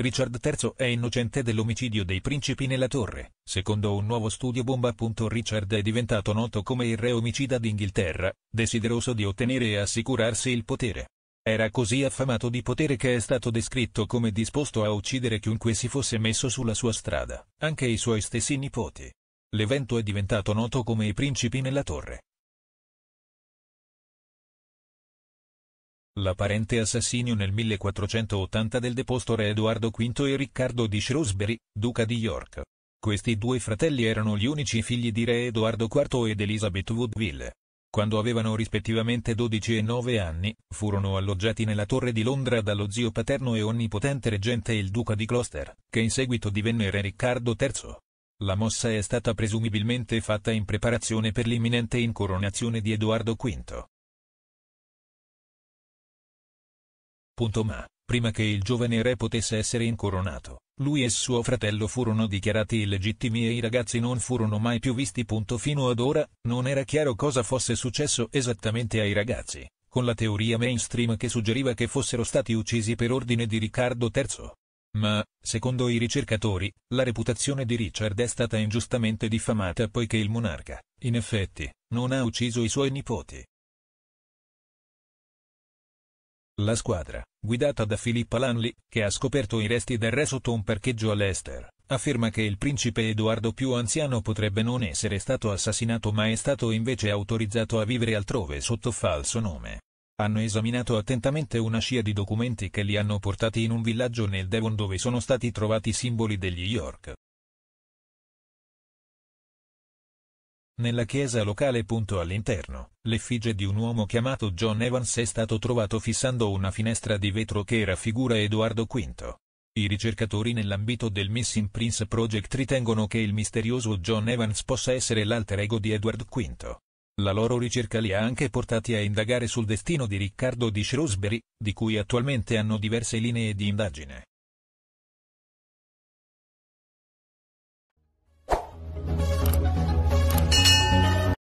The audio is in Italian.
Richard III è innocente dell'omicidio dei principi nella torre. Secondo un nuovo studio bomba. Richard è diventato noto come il re omicida d'Inghilterra, desideroso di ottenere e assicurarsi il potere. Era così affamato di potere che è stato descritto come disposto a uccidere chiunque si fosse messo sulla sua strada, anche i suoi stessi nipoti. L'evento è diventato noto come i principi nella torre. L'apparente assassinio nel 1480 del deposto re Edoardo V e Riccardo di Shrewsbury, duca di York. Questi due fratelli erano gli unici figli di re Edoardo IV ed Elizabeth Woodville. Quando avevano rispettivamente 12 e 9 anni, furono alloggiati nella torre di Londra dallo zio paterno e onnipotente reggente il duca di Gloucester, che in seguito divenne re Riccardo III. La mossa è stata presumibilmente fatta in preparazione per l'imminente incoronazione di Edoardo V. Ma, prima che il giovane re potesse essere incoronato, lui e suo fratello furono dichiarati illegittimi e i ragazzi non furono mai più visti. Fino ad ora, non era chiaro cosa fosse successo esattamente ai ragazzi, con la teoria mainstream che suggeriva che fossero stati uccisi per ordine di Riccardo III. Ma, secondo i ricercatori, la reputazione di Richard è stata ingiustamente diffamata poiché il monarca, in effetti, non ha ucciso i suoi nipoti. La squadra, guidata da Philippa Lanley, che ha scoperto i resti del re sotto un parcheggio a Leicester, afferma che il principe Edoardo più anziano potrebbe non essere stato assassinato ma è stato invece autorizzato a vivere altrove sotto falso nome. Hanno esaminato attentamente una scia di documenti che li hanno portati in un villaggio nel Devon dove sono stati trovati simboli degli York. Nella chiesa locale. All'interno, l'effigie di un uomo chiamato John Evans è stato trovato fissando una finestra di vetro che raffigura Edoardo V. I ricercatori nell'ambito del Missing Prince Project ritengono che il misterioso John Evans possa essere l'alter ego di Edward V. La loro ricerca li ha anche portati a indagare sul destino di Riccardo di Shrewsbury, di cui attualmente hanno diverse linee di indagine.